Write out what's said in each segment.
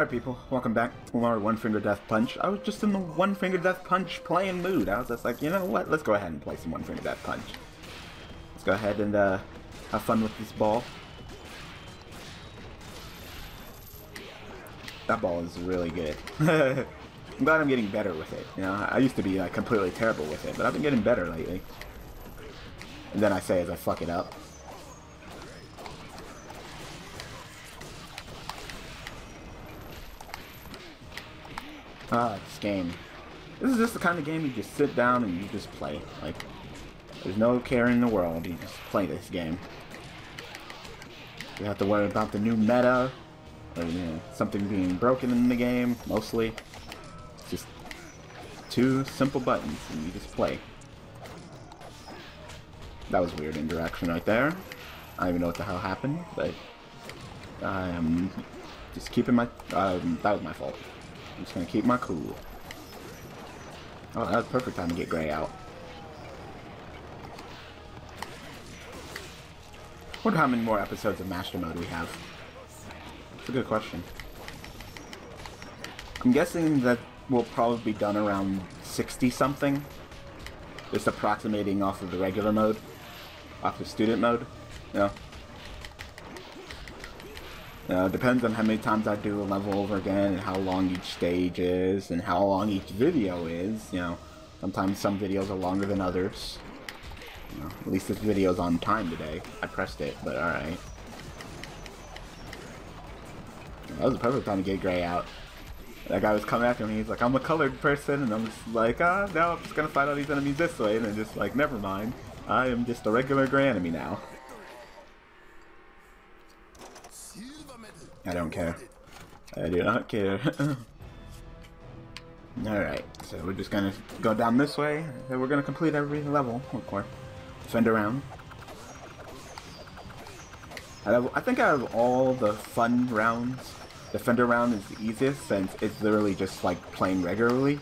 Alright people, welcome back to more One Finger Death Punch. I was just in the One Finger Death Punch playing mood. I was just like, you know what, let's go ahead and play some One Finger Death Punch. Let's go ahead and uh, have fun with this ball. That ball is really good. I'm glad I'm getting better with it. You know, I used to be like completely terrible with it, but I've been getting better lately. And then I say as I fuck it up. Ah, this game. This is just the kind of game you just sit down and you just play. Like, there's no care in the world. You just play this game. You have to worry about the new meta, or you know, something being broken in the game, mostly. It's just two simple buttons and you just play. That was weird interaction right there. I don't even know what the hell happened, but I am just keeping my... Um, that was my fault. I'm just gonna keep my cool. Oh, that was perfect time to get Gray out. Wonder how many more episodes of Master Mode we have. It's a good question. I'm guessing that we'll probably be done around 60 something. Just approximating off of the regular mode. Off the student mode. You know? It depends on how many times I do a level over again and how long each stage is and how long each video is. You know, sometimes some videos are longer than others. You know, at least this video's on time today. I pressed it, but alright. That was the perfect time to get Gray out. That guy was coming after me, he's like, I'm a colored person, and I'm just like, ah, no, I'm just gonna fight all these enemies this way, and then just like, never mind. I am just a regular Gray enemy now. I don't care. I do not care. Alright, so we're just gonna go down this way, and we're gonna complete every level, of course. Defend around. I think out of all the fun rounds, Defender round is the easiest since it's literally just like playing regularly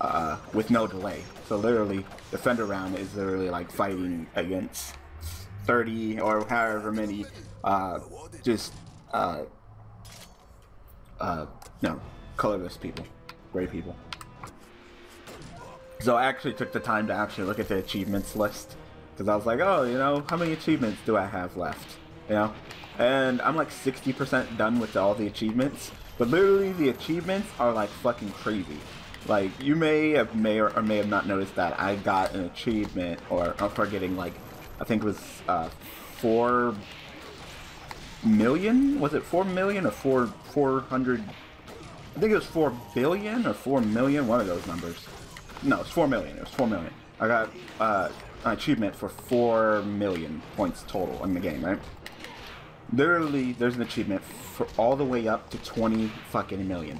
uh, with no delay. So literally, Defender round is literally like fighting against 30 or however many uh, just uh, uh, no, colorless people, gray people. So I actually took the time to actually look at the achievements list because I was like, oh, you know, how many achievements do I have left? You know, and I'm like 60% done with all the achievements. But literally, the achievements are like fucking crazy. Like you may have may or, or may have not noticed that I got an achievement or I'm forgetting like I think it was uh, four million. Was it four million or four four hundred? I think it was four billion or four million. One of those numbers. No, it's four million. It was four million. I got uh, an achievement for four million points total in the game, right? literally there's an achievement for all the way up to 20 fucking million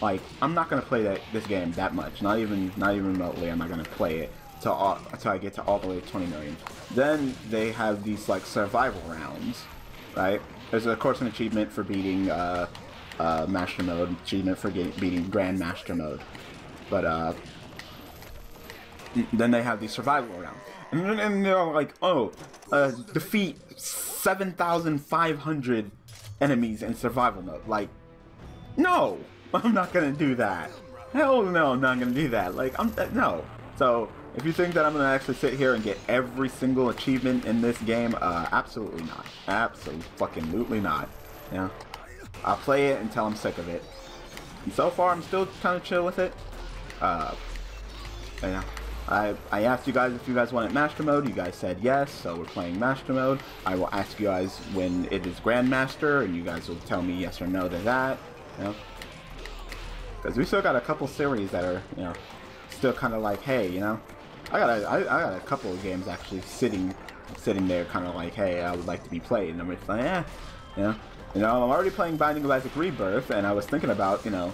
like i'm not gonna play that this game that much not even not even remotely i'm not gonna play it till, all, until i get to all the way to 20 million then they have these like survival rounds right there's of course an achievement for beating uh, uh, master mode achievement for beating grand master mode but uh then they have the survival rounds and, and they're like oh uh, defeat 7,500 enemies in survival mode. Like, no, I'm not gonna do that. Hell no, I'm not gonna do that. Like, I'm, uh, no. So, if you think that I'm gonna actually sit here and get every single achievement in this game, uh, absolutely not. Absolutely fucking not. Yeah. I'll play it until I'm sick of it. And so far, I'm still kind of chill with it. Uh, yeah. I, I asked you guys if you guys wanted Master Mode. You guys said yes, so we're playing Master Mode. I will ask you guys when it is Grandmaster, and you guys will tell me yes or no to that. You know? Because we still got a couple series that are, you know, still kind of like, hey, you know, I got a, I, I got a couple of games actually sitting, sitting there, kind of like, hey, I would like to be played, and I'm just like, eh, you know, you know, I'm already playing Binding of Isaac Rebirth, and I was thinking about, you know,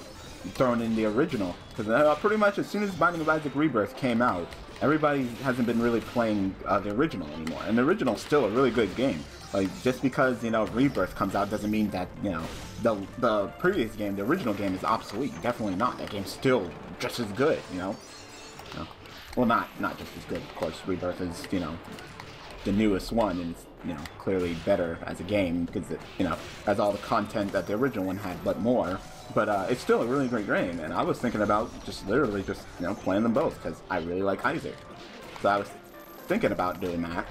throwing in the original. Because uh, pretty much as soon as Binding of Isaac Rebirth came out, everybody hasn't been really playing uh, the original anymore. And the original is still a really good game. Like, just because, you know, Rebirth comes out doesn't mean that, you know, the, the previous game, the original game is obsolete. Definitely not. That game's still just as good, you know? Well, not, not just as good, of course. Rebirth is, you know, the newest one, and it's you know clearly better as a game because it you know has all the content that the original one had, but more. But uh, it's still a really great game, and I was thinking about just literally just you know playing them both because I really like Isaac. So I was thinking about doing that.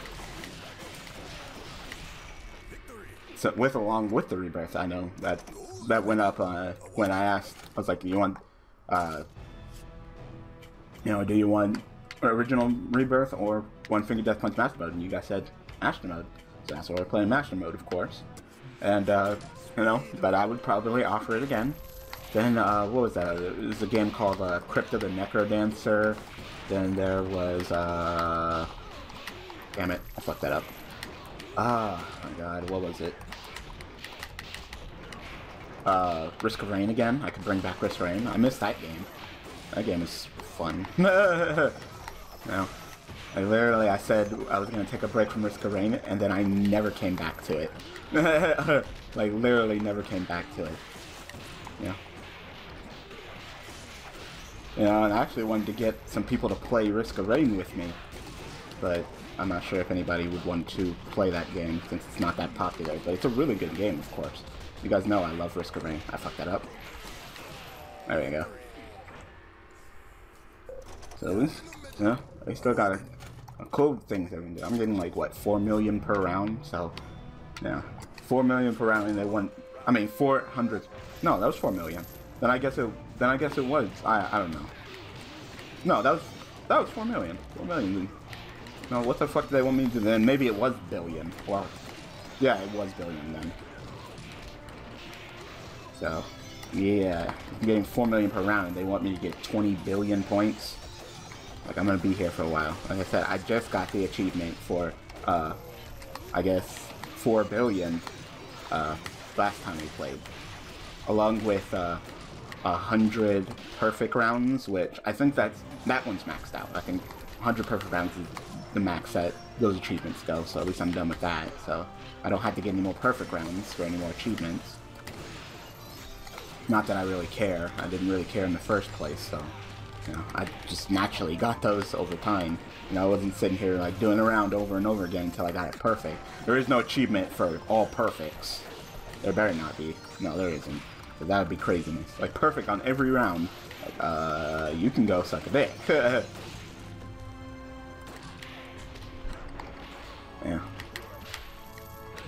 So with along with the rebirth, I know that that went up uh, when I asked. I was like, "Do you want, uh, you know, do you want original rebirth or one finger death punch master mode?" And you guys said master mode. So that's why we're playing master mode, of course. And uh, you know, but I would probably offer it again. Then uh, what was that? It was a game called uh, Crypt of the NecroDancer. Then there was uh, damn it, I fucked that up. Ah, my god, what was it? uh, Risk of Rain again. I could bring back Risk of Rain. I missed that game. That game is fun. no. I literally, I said I was going to take a break from Risk of Rain, and then I never came back to it. like, literally never came back to it. Yeah. You know, and I actually wanted to get some people to play Risk of Rain with me. But I'm not sure if anybody would want to play that game since it's not that popular. But it's a really good game, of course. You guys know I love Risk of Rain. I fucked that up. There we go. So, know, I still got a, a cool things we can do. I'm getting like, what, 4 million per round? So, yeah. 4 million per round and they want, I mean, 400, no, that was 4 million. Then I guess it, then I guess it was, I, I don't know. No, that was, that was 4 million. 4 million. No, what the fuck do they want me to do then? Maybe it was billion. Well, yeah, it was billion then. So, yeah, I'm getting 4 million per round, they want me to get 20 billion points. Like, I'm gonna be here for a while. Like I said, I just got the achievement for, uh, I guess, 4 billion, uh, last time we played. Along with, uh, 100 perfect rounds, which I think that's, that one's maxed out. I think 100 perfect rounds is the max that those achievements go, so at least I'm done with that. So, I don't have to get any more perfect rounds for any more achievements. Not that I really care. I didn't really care in the first place, so know, I just naturally got those over time. You know, I wasn't sitting here like doing around over and over again until I got it perfect. There is no achievement for all perfects. There better not be. No, there isn't. That would be craziness. Like perfect on every round. Uh, you can go suck a dick. yeah.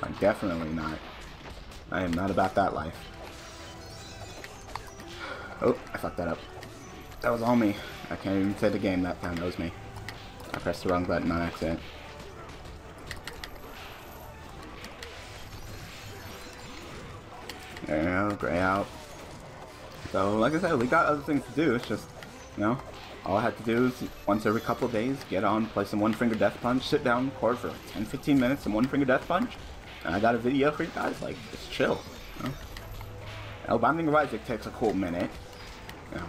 Like definitely not. I am not about that life. Oh, I fucked that up. That was all me. I can't even say the game that time. That was me. I pressed the wrong button on accident. There you go, gray out. So, like I said, we got other things to do. It's just, you know, all I have to do is once every couple days, get on, play some One Finger Death Punch, sit down, record for 10-15 minutes, some One Finger Death Punch, and I got a video for you guys. Like, just chill. You know? El Binding of Isaac takes a cool minute. Yeah.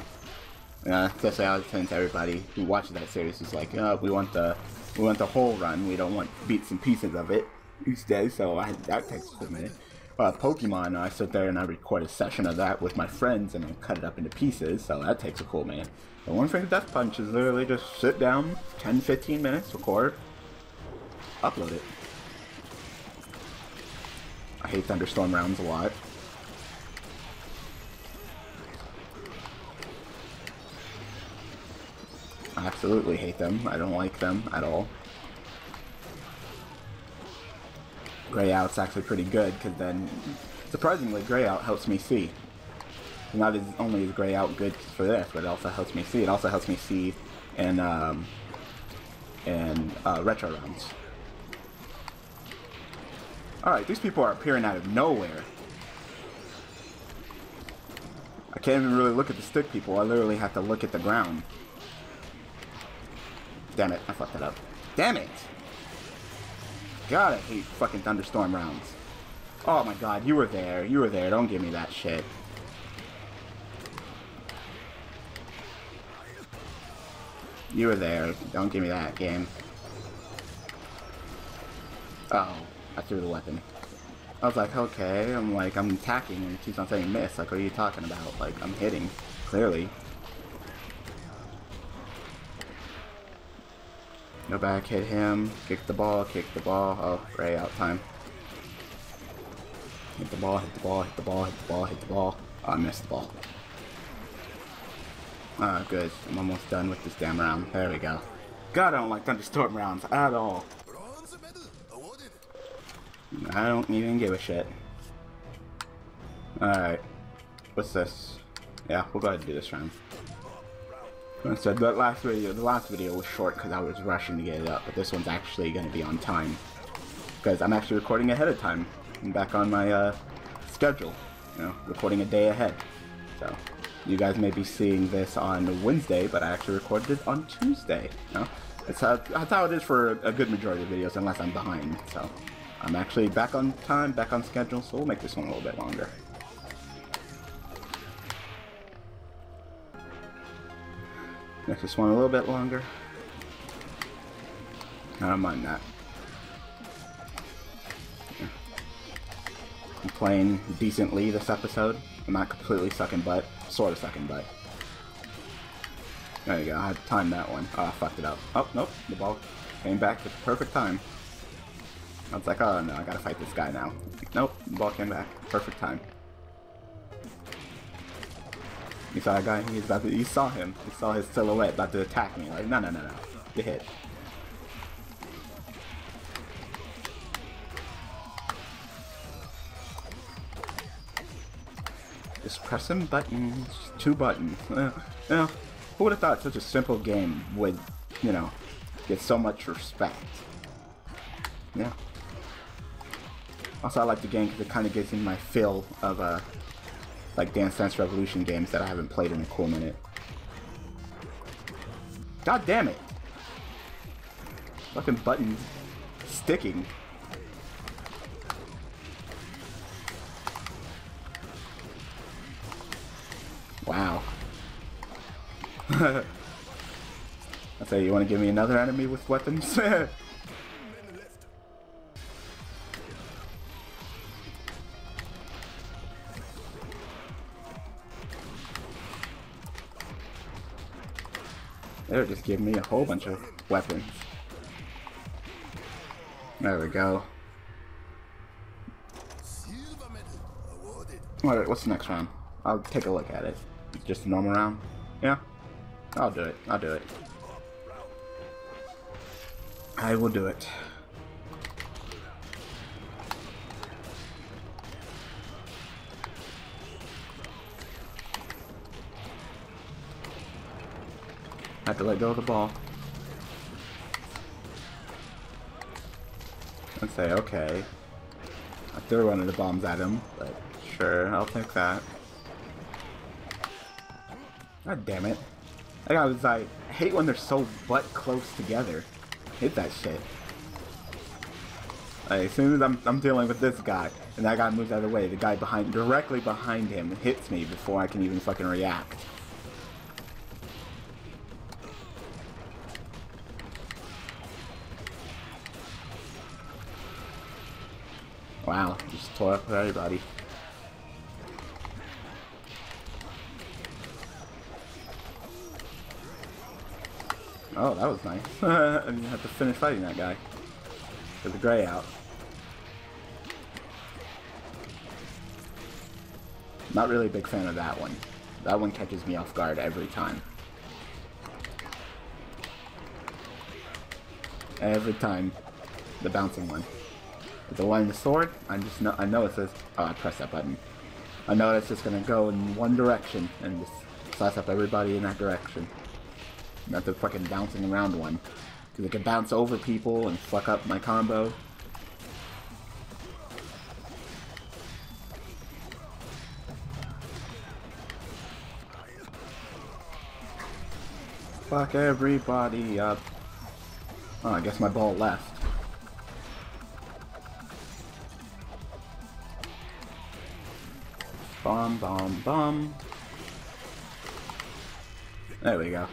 Yeah, especially out since everybody who watches that series is like, oh, we want the we want the whole run. We don't want bits and pieces of it each day. So I, that takes a minute. Uh, Pokemon, I sit there and I record a session of that with my friends and I cut it up into pieces. So that takes a cool minute. The One Finger Death Punch is literally just sit down, 10-15 minutes, record, upload it. I hate Thunderstorm rounds a lot. Absolutely hate them. I don't like them at all. Gray out's actually pretty good because then, surprisingly, gray out helps me see. Not as only is gray out good for this, but it also helps me see. It also helps me see in um, in uh, retro rounds. All right, these people are appearing out of nowhere. I can't even really look at the stick people. I literally have to look at the ground. Damn it, I fucked that up. Damn it! God, I hate fucking thunderstorm rounds. Oh my god, you were there. You were there. Don't give me that shit. You were there. Don't give me that, game. Oh, I threw the weapon. I was like, okay. I'm like, I'm attacking and it keeps on saying miss. Like, what are you talking about? Like, I'm hitting, clearly. Go back, hit him, kick the ball, kick the ball. Oh, Gray out time. Hit the ball, hit the ball, hit the ball, hit the ball, hit the ball. Oh, I missed the ball. Ah, good. I'm almost done with this damn round. There we go. God, I don't like thunderstorm rounds at all. I don't even give a shit. Alright. What's this? Yeah, we'll go ahead and do this round. I said that last video, the last video was short because I was rushing to get it up, but this one's actually going to be on time. Because I'm actually recording ahead of time. I'm back on my uh, schedule, you know, recording a day ahead. So, you guys may be seeing this on Wednesday, but I actually recorded it on Tuesday. You know? How, that's how it is for a good majority of videos, unless I'm behind. So, I'm actually back on time, back on schedule, so we'll make this one a little bit longer. Make this one a little bit longer. I don't mind that. I'm playing decently this episode. I'm not completely sucking butt. Sort of sucking butt. There you go. I had to that one. Oh, I fucked it up. Oh, nope. The ball came back at the perfect time. I was like, oh no, I gotta fight this guy now. Nope. The ball came back. Perfect time. You saw that guy? About to, you saw him. You saw his silhouette about to attack me. Like, no, no, no, no. Get hit. Just pressing buttons. Two buttons. Uh, you know, who would have thought such a simple game would, you know, get so much respect? Yeah. Also, I like the game because it kind of gives me my fill of, uh, like Dance Dance Revolution games that I haven't played in a cool minute. God damn it! Fucking button sticking. Wow. I say, you want to give me another enemy with weapons? They'll just give me a whole bunch of weapons. There we go. What, what's the next round? I'll take a look at it. Just a normal round? Yeah? I'll do it. I'll do it. I will do it. Have to let go of the ball. And say, okay. I threw one of the bombs at him, but sure, I'll take that. God damn it. I was like, I hate when they're so butt close together. Hit that shit. Like, as soon as I'm, I'm dealing with this guy, and that guy moves out of the way, the guy behind, directly behind him hits me before I can even fucking react. Up everybody. Oh, that was nice. I didn't have to finish fighting that guy. Get the gray out. Not really a big fan of that one. That one catches me off guard every time. Every time. The bouncing one. The one the sword, I just know I know it says oh I press that button. I know it's just gonna go in one direction and just slice up everybody in that direction. Not the fucking bouncing around one. Because it can bounce over people and fuck up my combo. Fuck everybody up. Oh, I guess my ball left. Bomb, bomb, bomb. There we go.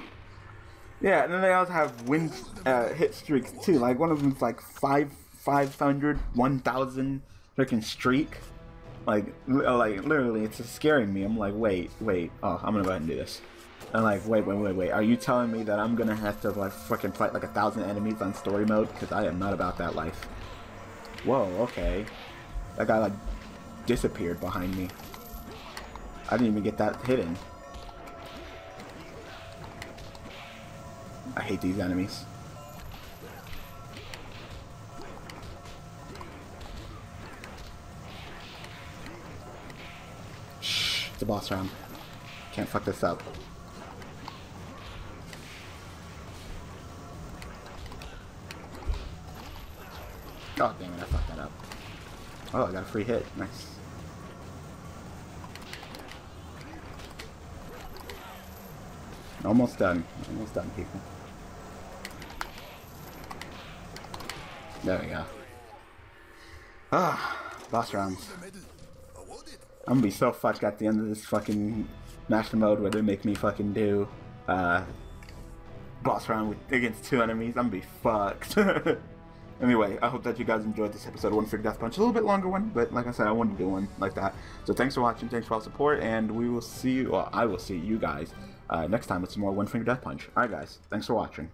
Yeah, and then they also have win uh, hit streaks too. Like one of them's like five, five hundred, one thousand freaking streak. Like, like literally, it's scaring me. I'm like, wait, wait. Oh, I'm gonna go ahead and do this. I'm like, wait, wait, wait, wait. Are you telling me that I'm gonna have to like fucking fight like a thousand enemies on story mode? Because I am not about that life. Whoa, okay. That guy like disappeared behind me. I didn't even get that hidden. I hate these enemies. Shh, it's a boss round. Can't fuck this up. Oh, damn it, I fucked that up. Oh, I got a free hit. Nice. Almost done. Almost done, people. There we go. Ah, boss rounds. I'm gonna be so fucked at the end of this fucking master mode where they make me fucking do uh, boss round with, against two enemies. I'm gonna be fucked. anyway, I hope that you guys enjoyed this episode One Finger Death Punch. A little bit longer one, but like I said, I wanted to do one like that. So thanks for watching, thanks for all support, and we will see you, well, I will see you guys uh, next time with some more One Finger Death Punch. Alright guys, thanks for watching.